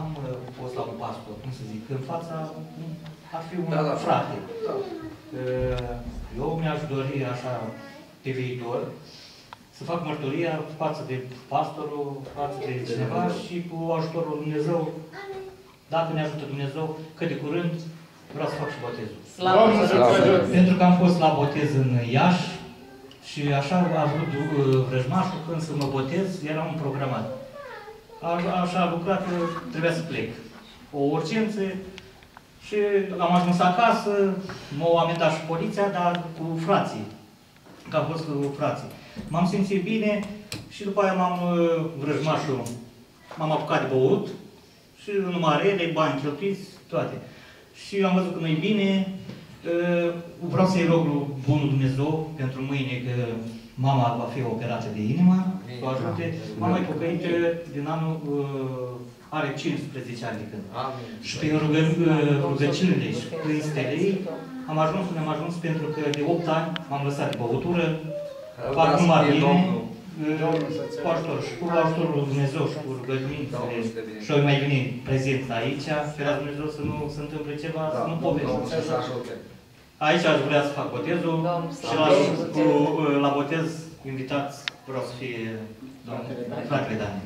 n-am uh, fost la un pastor, cum să zic, în fața, un- ar fi un Da, da. frate. Da. Uh, Eu mi-aș dori așa pe viitor să fac mărturia față de pastorul, față de cineva și cu ajutorul lui Dumnezeu, dacă ne ajută Dumnezeu, că de curând vreau să fac și botezul. Slavă Domnului! Pentru că am fost la botez în Iași și așa a vrut uh, vrăjmașul când să mă botez, era un programat. A- Așa aș lucrat că trebuia să plec. O urgență și am ajuns acasă, m-au amendat și poliția, dar cu frații. Că am fost cu frații. M-am simțit bine și după aia m-am uh, vrăjmașul, m-am apucat de băut și numarele, bani cheltuiți, toate. Și am văzut că nu-i bine, Uh, Vreau să-i rog lui Bunul Dumnezeu pentru mâine că mama va fi operată de inimă, să o ajute. Mama e pocăită din anul, uh, are 15 ani de când. Amin. Și prin rugă, uh, rugăciunile și prin stelei am ajuns unde am ajuns pentru că de 8 ani m-am lăsat de băutură, fac Lăudați numai fie bine, Domnul. uh, cu ajutor și cu ajutorul lui Dumnezeu și cu rugăciunile Domnul să te binecuvânteze. și oi mai veni prezent aici, ferea Dumnezeu să nu se întâmple ceva, să nu Domnul povestească. să ajute. Aici aș vrea să fac botezul Domnul și la, să cu, la botez invitați vreau să fie domnul fratele Dani.